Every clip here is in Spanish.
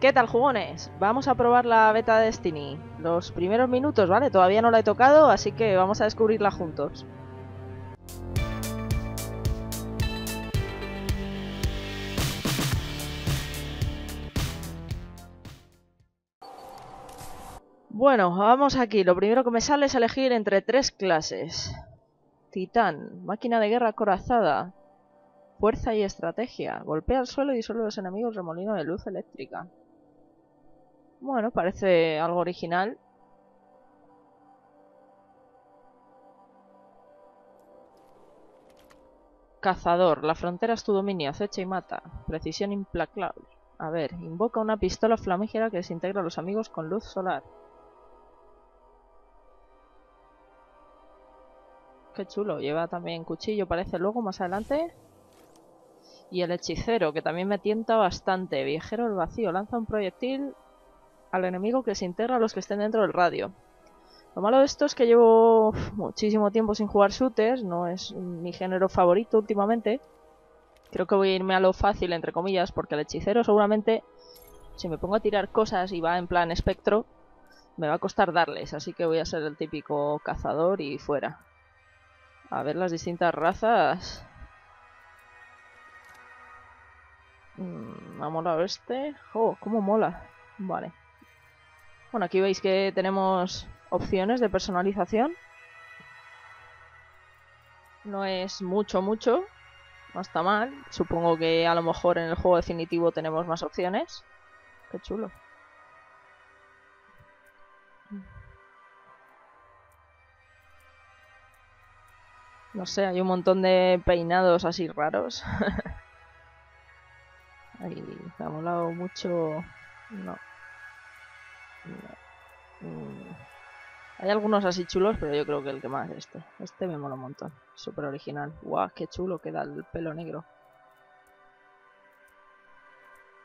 ¿Qué tal, jugones? Vamos a probar la beta de Destiny. Los primeros minutos, ¿vale? Todavía no la he tocado, así que vamos a descubrirla juntos. Bueno, vamos aquí. Lo primero que me sale es elegir entre tres clases. Titán, máquina de guerra corazada, fuerza y estrategia. Golpea el suelo y disuelve a los enemigos remolino de luz eléctrica. Bueno, parece algo original. Cazador. La frontera es tu dominio. Acecha y mata. Precisión implacable. A ver, invoca una pistola flamígera que desintegra a los amigos con luz solar. Qué chulo. Lleva también cuchillo, parece luego más adelante. Y el hechicero, que también me tienta bastante. Viajero del vacío. Lanza un proyectil al enemigo que se integra a los que estén dentro del radio. Lo malo de esto es que llevo muchísimo tiempo sin jugar shooters, no es mi género favorito últimamente. Creo que voy a irme a lo fácil, entre comillas, porque el hechicero seguramente, si me pongo a tirar cosas y va en plan espectro, me va a costar darles, así que voy a ser el típico cazador y fuera. A ver las distintas razas. Mm, ha molado este. ¡Oh, cómo mola! Vale. Bueno, aquí veis que tenemos opciones de personalización. No es mucho, mucho. No está mal. Supongo que a lo mejor en el juego definitivo tenemos más opciones. Qué chulo. No sé, hay un montón de peinados así raros. Ahí, me ha molado mucho... No. Hay algunos así chulos, pero yo creo que el que más es este. Este me mola un montón. Súper original. Guau, qué chulo queda el pelo negro.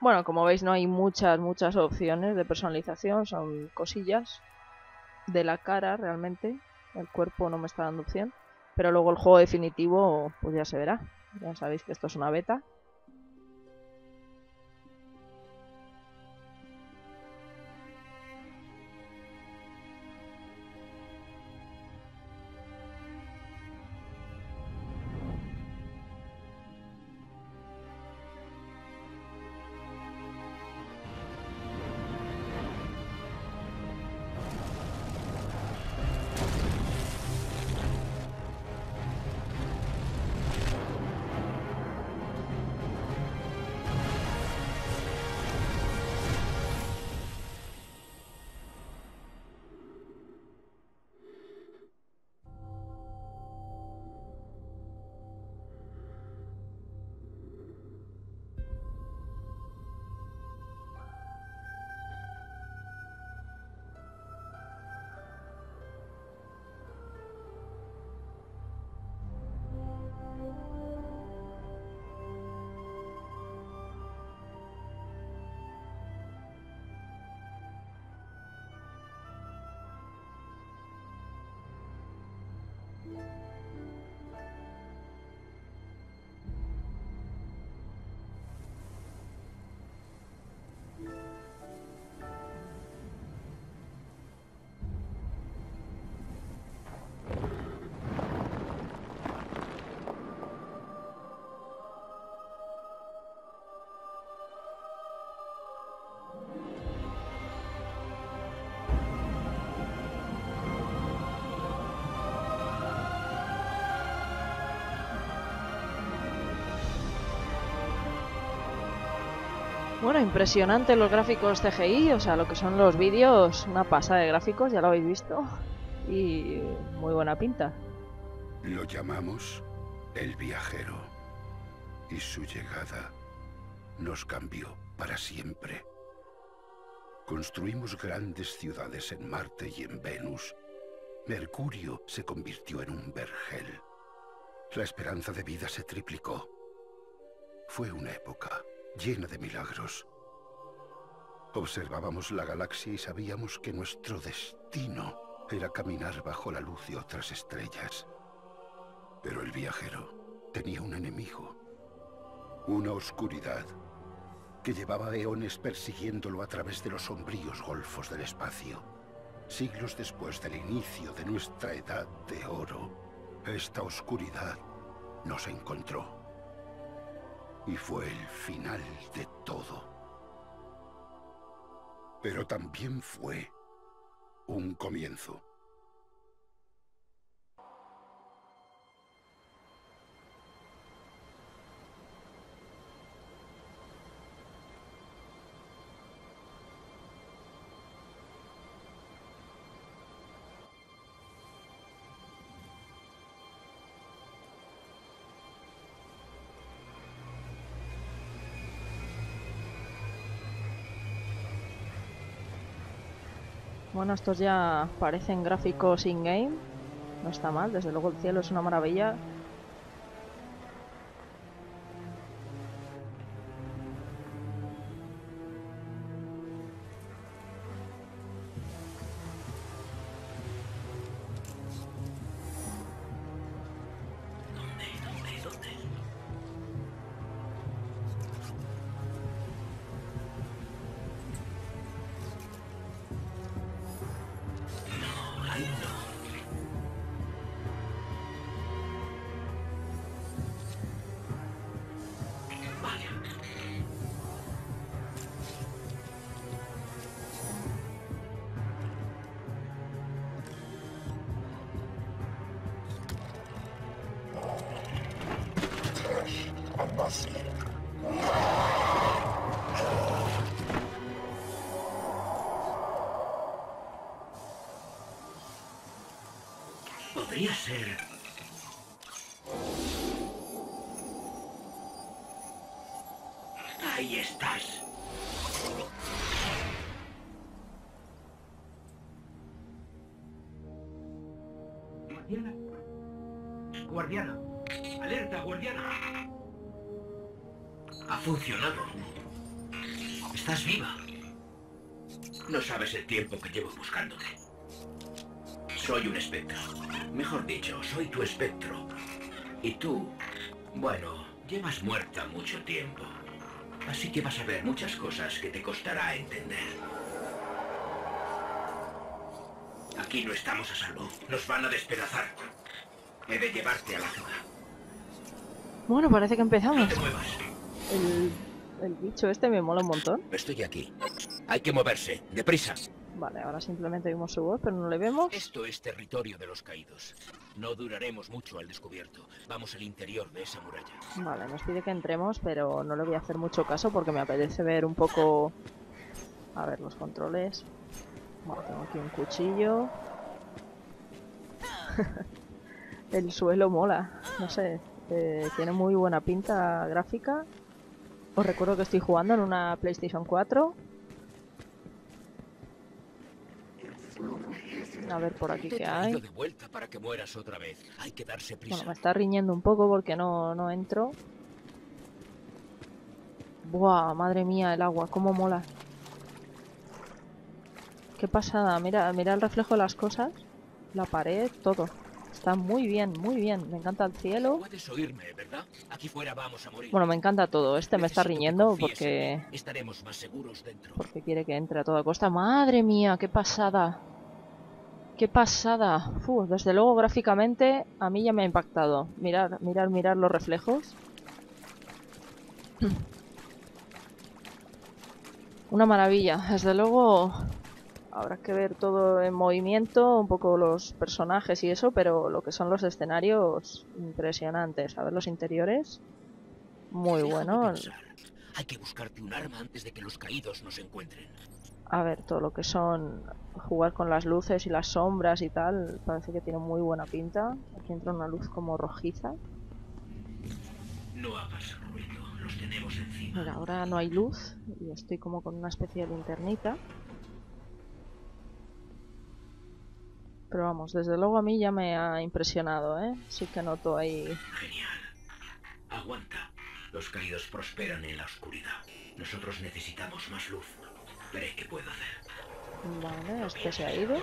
Bueno, como veis no hay muchas, muchas opciones de personalización. Son cosillas de la cara realmente. El cuerpo no me está dando opción. Pero luego el juego definitivo, pues ya se verá. Ya sabéis que esto es una beta. Bueno, impresionante los gráficos CGI, o sea, lo que son los vídeos, una pasada de gráficos, ya lo habéis visto. Y muy buena pinta. Lo llamamos el viajero. Y su llegada nos cambió para siempre. Construimos grandes ciudades en Marte y en Venus. Mercurio se convirtió en un vergel. La esperanza de vida se triplicó. Fue una época llena de milagros. Observábamos la galaxia y sabíamos que nuestro destino era caminar bajo la luz de otras estrellas. Pero el viajero tenía un enemigo, una oscuridad que llevaba eones persiguiéndolo a través de los sombríos golfos del espacio. Siglos después del inicio de nuestra edad de oro, esta oscuridad nos encontró. Y fue el final de todo. Pero también fue un comienzo. Bueno, estos ya parecen gráficos in-game. No está mal, desde luego el cielo es una maravilla. Ahí estás. Guardiana. Guardiana. Alerta, guardiana. Ha funcionado. Estás viva. No sabes el tiempo que llevo buscándote. Soy un espectro. Mejor dicho, soy tu espectro. Y tú, bueno, llevas muerta mucho tiempo. Así que vas a ver muchas cosas que te costará entender. Aquí no estamos a salvo. Nos van a despedazar. He de llevarte a la zona. Bueno, parece que No empezamos. te muevas. El, el bicho este me mola un montón. Estoy aquí. Hay que moverse. Deprisa. Vale, ahora simplemente vimos su voz, pero no le vemos. Esto es territorio de los caídos. No duraremos mucho al descubierto. Vamos al interior de esa muralla. Vale, nos pide que entremos, pero no le voy a hacer mucho caso porque me apetece ver un poco... A ver, los controles. Bueno, tengo aquí un cuchillo. El suelo mola, no sé. eh, tiene muy buena pinta gráfica. Os recuerdo que estoy jugando en una PlayStation 4. A ver por aquí qué hay. de vuelta para que mueras otra vez. Hay que darse prisa. Bueno, me está riñendo un poco porque no, no entro. Buah, madre mía, el agua, cómo mola. Qué pasada, mira, mira el reflejo de las cosas. La pared, todo. Está muy bien, muy bien. Me encanta el cielo. Puedes oírme, ¿verdad? Aquí fuera vamos a morir. Bueno, me encanta todo. Este me está Necesito riñendo porque. Estaremos más seguros dentro. porque quiere que entre a toda costa. Madre mía, qué pasada. Qué pasada. Fu, desde luego gráficamente a mí ya me ha impactado. Mirar, mirar, mirar los reflejos. Una maravilla. Desde luego habrá que ver todo en movimiento, un poco los personajes y eso, pero lo que son los escenarios impresionantes. A ver los interiores. Muy bueno. Hay que buscarte un arma antes de que los caídos nos encuentren. A ver, todo lo que son jugar con las luces y las sombras y tal, parece que tiene muy buena pinta. Aquí entra una luz como rojiza. No hagas ruido. Los tenemos encima. Mira, ahora no hay luz y estoy como con una especie de linternita. Pero vamos, desde luego a mí ya me ha impresionado, ¿eh? Sí que noto ahí... Genial. Aguanta. Los caídos prosperan en la oscuridad. Nosotros necesitamos más luz. Veré qué puedo hacer. Vale, este se ha ido.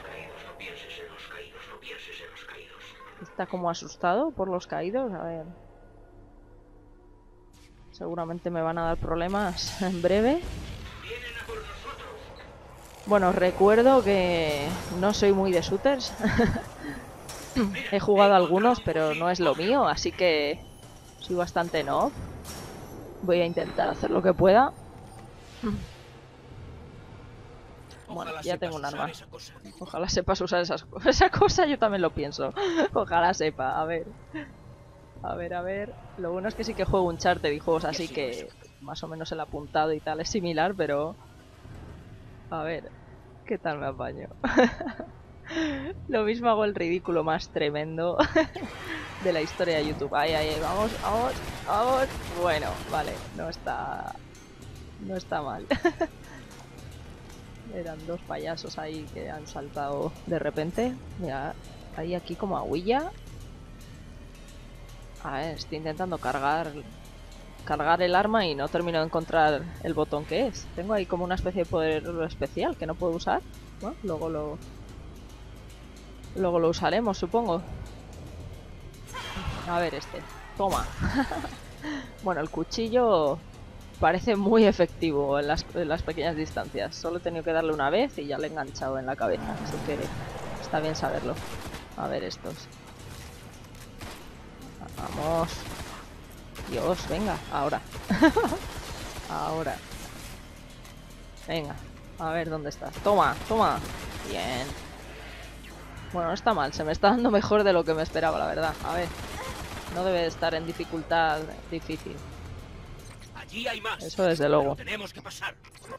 Está como asustado por los caídos. A ver. Seguramente me van a dar problemas en breve. Bueno, recuerdo que no soy muy de shooters. He jugado algunos, pero no es lo mío, así que soy bastante no. Voy a intentar hacer lo que pueda. Bueno, ya tengo un arma. Ojalá sepas usar esas, esa cosa, yo también lo pienso. Ojalá sepa, a ver. A ver, a ver. Lo bueno es que sí que juego un charter y juegos así que más o menos el apuntado y tal es similar, pero... A ver, ¿qué tal me apaño? Lo mismo hago el ridículo más tremendo de la historia de YouTube. Ahí, ahí, vamos, vamos, vamos. Bueno, vale, no está... No está mal. Eran dos payasos ahí que han saltado de repente. Mira, hay aquí como aguilla. A ver, estoy intentando cargar cargar el arma y no termino de encontrar el botón que es. Tengo ahí como una especie de poder especial que no puedo usar. luego lo... Luego lo usaremos, supongo. A ver este. Toma. bueno, el cuchillo parece muy efectivo en las, pequeñas distancias. Solo he tenido que darle una vez y ya le he enganchado en la cabeza. Así que está bien saberlo. A ver estos. Vamos. Dios, venga, ahora. ahora. Venga, a ver dónde estás. Toma, toma. Bien. Bueno, no está mal, se me está dando mejor de lo que me esperaba, la verdad. A ver. No debe estar en dificultad difícil. Eso desde luego. Tenemos que pasar.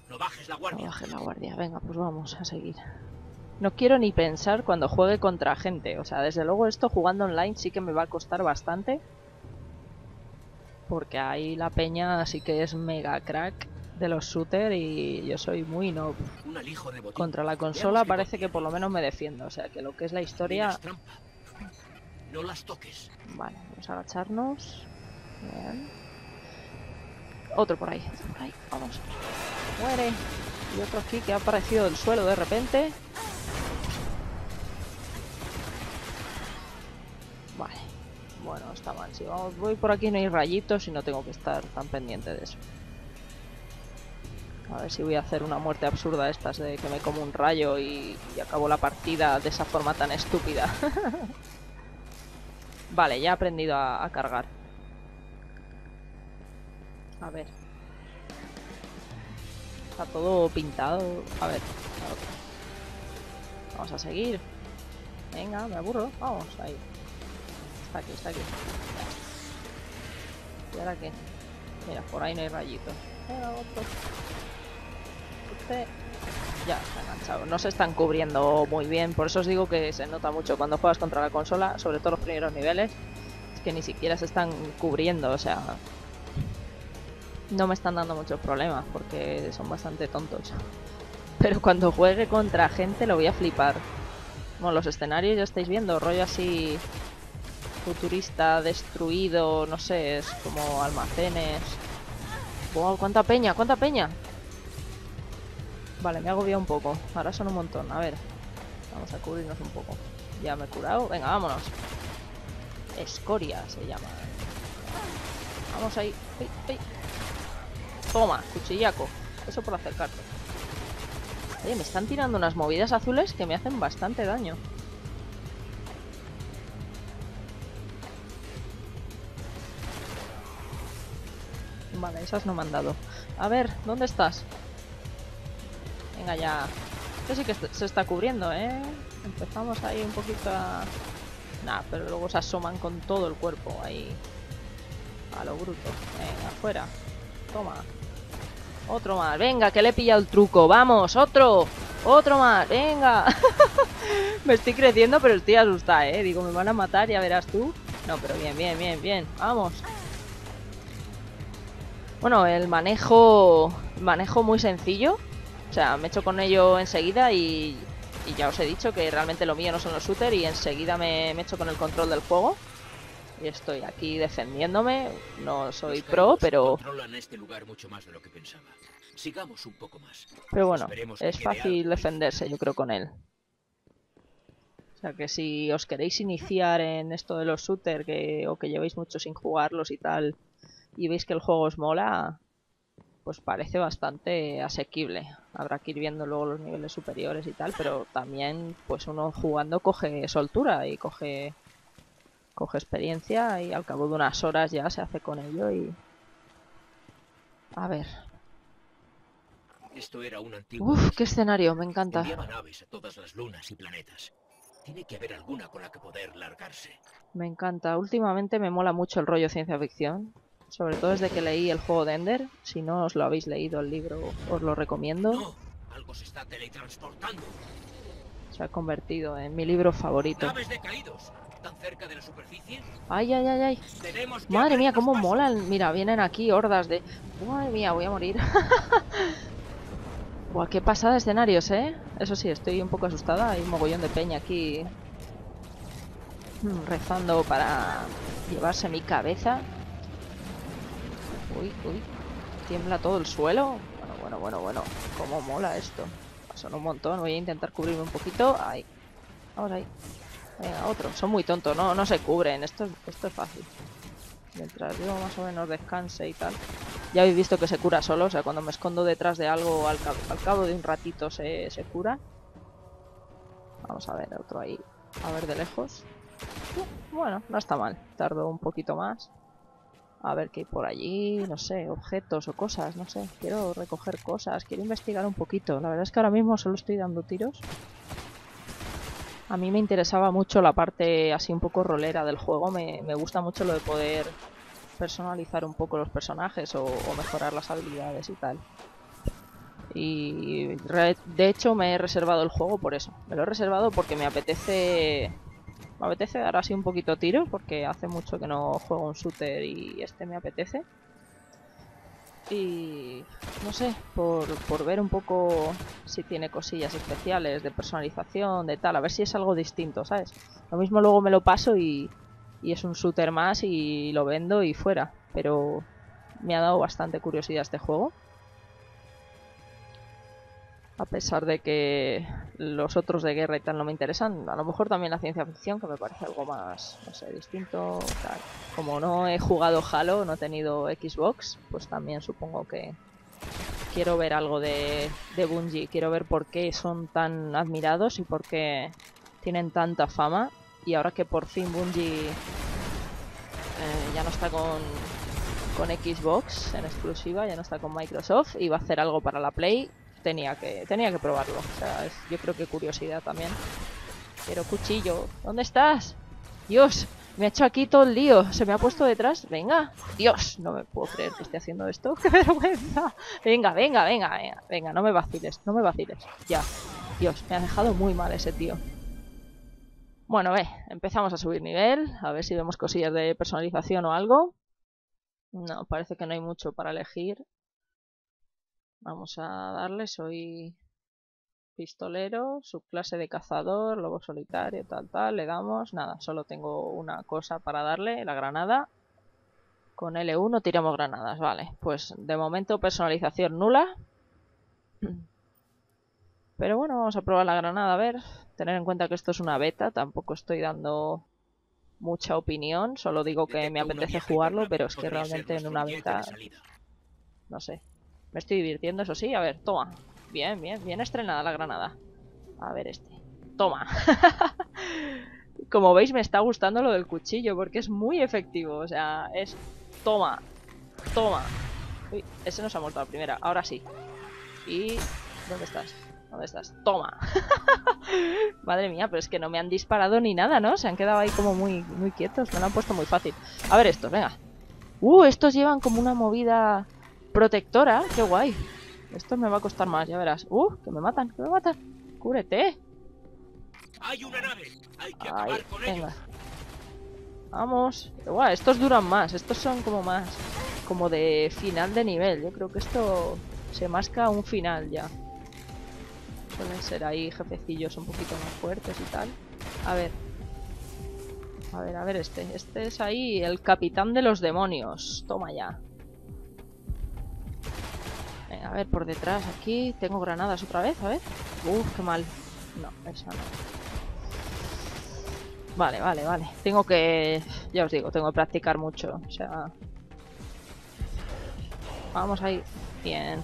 No bajes la guardia. No bajes la guardia. Venga, pues vamos a seguir. No quiero ni pensar cuando juegue contra gente. O sea, desde luego esto jugando online sí que me va a costar bastante. Porque ahí la peña sí que es mega crack de los shooters y yo soy muy no Contra la consola parece que por lo menos me defiendo. O sea, que lo que es la historia... No las toques. Vale, vamos a agacharnos. Bien. Otro por ahí, por ahí, vamos. Muere. Y otro aquí que ha aparecido del suelo de repente. Vale. Bueno, está mal. Si vamos, voy por aquí no hay rayitos y no tengo que estar tan pendiente de eso. A ver si voy a hacer una muerte absurda estas de que me como un rayo y, acabo la partida de esa forma tan estúpida. vale, ya he aprendido a cargar. A ver. Está todo pintado. A ver. Vamos a seguir. Venga, me aburro. Vamos, ahí. Está aquí, está aquí. ¿Y ahora qué? Mira, por ahí no hay rayitos. otro. Este. Ya, está enganchado. No se están cubriendo muy bien. Por eso os digo que se nota mucho cuando juegas contra la consola, sobre todo los primeros niveles. Es que ni siquiera se están cubriendo, o sea, no me están dando muchos problemas porque son bastante tontos. Pero cuando juegue contra gente lo voy a flipar. Bueno, los escenarios ya estáis viendo, rollo así futurista, destruido, no sé, es como almacenes. Wow, cuánta peña, cuánta peña. Vale, me ha agobiado un poco. Ahora son un montón. A ver, vamos a cubrirnos un poco. Ya me he curado. Venga, vámonos. Escoria se llama. Vamos ahí. Toma, cuchillaco. Eso por acercarte. Oye, me están tirando unas movidas azules que me hacen bastante daño. Vale, esas no me han dado. A ver, ¿dónde estás? Venga ya. Este sí que se está cubriendo, ¿eh? Empezamos ahí un poquito a... Nah, pero luego se asoman con todo el cuerpo ahí. A lo bruto. Venga, afuera. Toma. Otro más. Venga, que le he pillado el truco. Vamos, otro. Otro más. Venga. me estoy creciendo, pero estoy asustada, ¿eh? Digo, me van a matar, ya verás tú. No, pero bien, bien, bien, bien. Vamos. Bueno, el manejo... manejo muy sencillo. O sea, me echo con ello enseguida y, ya os he dicho que realmente lo mío no son los shooters y enseguida me, me echo con el control del juego. Y estoy aquí defendiéndome. No soy pro, pero... Este lugar mucho más de lo que pensaba. Sigamos un poco más. Pero bueno, es fácil defenderse, yo creo, con él. O sea que si os queréis iniciar en esto de los shooters que, o que llevéis mucho sin jugarlos y tal, y veis que el juego os mola, pues parece bastante asequible. Habrá que ir viendo luego los niveles superiores y tal, pero también pues uno jugando coge soltura y coge coge experiencia y al cabo de unas horas ya se hace con ello y a ver. Esto era un antiguo Uf, qué escenario, me encanta. Naves a todas las lunas y planetas. Tiene que haber alguna con la que poder largarse. Me encanta. Últimamente me mola mucho el rollo ciencia ficción. Sobre todo desde que leí el juego de Ender. Si no os lo habéis leído el libro, os lo recomiendo. No, algo se está teletransportando. Se ha convertido en mi libro favorito. Naves decaídos, tan cerca de la superficie. Ay, ay, ay, ay. Madre mía, cómo paso. molan. Mira, vienen aquí hordas de... Madre mía, voy a morir. Buah, qué pasada de escenarios, ¿eh? Eso sí, estoy un poco asustada. Hay un mogollón de peña aquí mm, rezando para llevarse mi cabeza. Uy, uy. Tiembla todo el suelo. Bueno, bueno, bueno, bueno. Cómo mola esto. Son un montón. Voy a intentar cubrirme un poquito. Ahí. Vamos ahí. Venga, otro. Son muy tontos. No, no se cubren. Esto, es- esto es fácil. Mientras yo más o menos descanse y tal. Ya habéis visto que se cura solo. O sea, cuando me escondo detrás de algo, al, cabo, al cabo de un ratito se, se cura. Vamos a ver, otro ahí. A ver de lejos. Uh, Bueno, no está mal. Tardo un poquito más. A ver qué hay por allí, no sé, objetos o cosas, no sé. Quiero recoger cosas, quiero investigar un poquito. La verdad es que ahora mismo solo estoy dando tiros. A mí me interesaba mucho la parte así un poco rolera del juego. Me, me gusta mucho lo de poder personalizar un poco los personajes o, mejorar las habilidades y tal. Y de hecho me he reservado el juego por eso. Me lo he reservado porque me apetece me apetece dar así un poquito tiro porque hace mucho que no juego un shooter y este me apetece. Y no sé, por, por ver un poco si tiene cosillas especiales de personalización, de tal, a ver si es algo distinto, ¿sabes? Lo mismo luego me lo paso y, y es un shooter más y lo vendo y fuera. Pero me ha dado bastante curiosidad este juego. A pesar de que los otros de guerra y tal no me interesan, a lo mejor también la ciencia ficción, que me parece algo más, no sé, distinto. Como no he jugado Halo, no he tenido Xbox, pues también supongo que quiero ver algo de, de Bungie. Quiero ver por qué son tan admirados y por qué tienen tanta fama. Y ahora que por fin Bungie eh, ya no está con, con Xbox en exclusiva, ya no está con Microsoft y va a hacer algo para la Play, tenía que, tenía que probarlo. O sea, yo creo que curiosidad también. Pero cuchillo, ¿dónde estás? Dios, me ha hecho aquí todo el lío. Se me ha puesto detrás. Venga, Dios, no me puedo creer que esté haciendo esto. ¡Qué vergüenza! Venga, venga, venga, venga, venga, no me vaciles, no me vaciles. Ya. Dios, me ha dejado muy mal ese tío. Bueno, ve, empezamos a subir nivel, a ver si vemos cosillas de personalización o algo. No, parece que no hay mucho para elegir. Vamos a darle, soy pistolero, subclase de cazador, lobo solitario, tal, tal, le damos, nada, solo tengo una cosa para darle, la granada. Con L1 tiramos granadas, vale. Pues de momento personalización nula. Pero bueno, vamos a probar la granada, a ver. Tener en cuenta que esto es una beta, tampoco estoy dando mucha opinión, solo digo que me apetece jugarlo, pero es que realmente en una beta, no sé. Me estoy divirtiendo, eso sí, a ver, toma. Bien, bien, bien estrenada la granada. A ver este. Toma. Como veis me está gustando lo del cuchillo porque es muy efectivo, o sea, es toma, toma. Uy, ese no se ha muerto la primera, ahora sí. Y ¿dónde estás? ¿Dónde estás? Toma. Madre mía, pero es que no me han disparado ni nada, ¿no? Se han quedado ahí como muy muy quietos, me lo han puesto muy fácil. A ver estos, venga. Uh, estos llevan como una movida protectora, qué guay. Esto me va a costar más, ya verás. Uh, que me matan, que me matan. Cúbrete. ¡Hay una nave! ¡Hay que acabar con venga. ellos! Vamos. Guau, estos duran más. Estos son como más. Como de final de nivel. Yo creo que esto se masca un final ya. Suelen ser ahí jefecillos un poquito más fuertes y tal. A ver. A ver, a ver este. Este es ahí el capitán de los demonios. Toma ya. A ver, por detrás aquí. Tengo granadas otra vez, a ver. Uf, qué mal. No, esa no. Vale, vale, vale. Tengo que... Ya os digo, tengo que practicar mucho. O sea... Vamos ahí. Bien.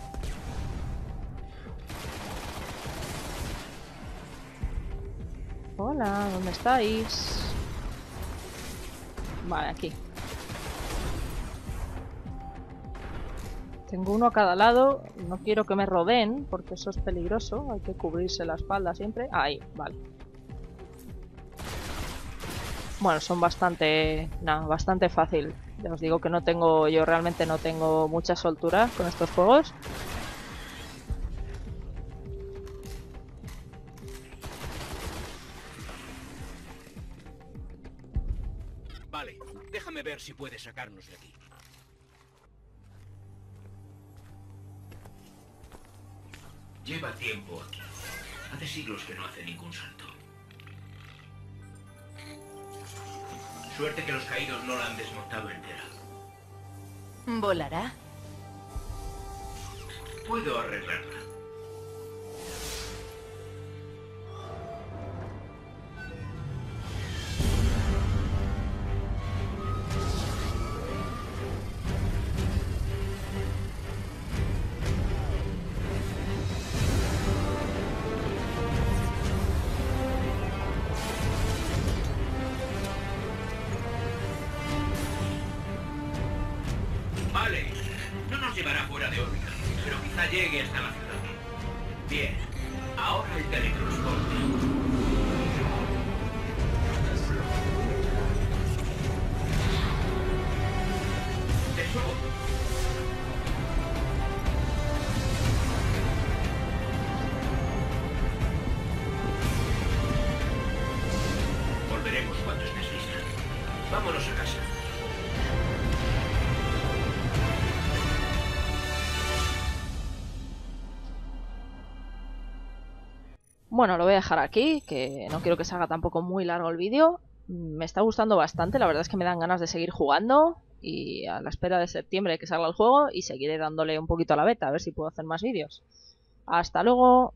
Hola, ¿dónde estáis? Vale, aquí. Tengo uno a cada lado. No quiero que me rodeen, porque eso es peligroso. Hay que cubrirse la espalda siempre. Ahí, vale. Bueno, son bastante... Nada, bastante fácil. Ya os digo que no tengo... Yo realmente no tengo mucha soltura con estos juegos. Vale, déjame ver si puedes sacarnos de aquí. Siglos que no hace ningún salto. Suerte que los caídos no la han desmontado entera. ¿Volará? Puedo arreglarla. Pero Bueno, lo voy a dejar aquí, que no quiero que se haga tampoco muy largo el vídeo. Me está gustando bastante, la verdad es que me dan ganas de seguir jugando y a la espera de septiembre que salga el juego y seguiré dándole un poquito a la beta, a ver si puedo hacer más vídeos. Hasta luego.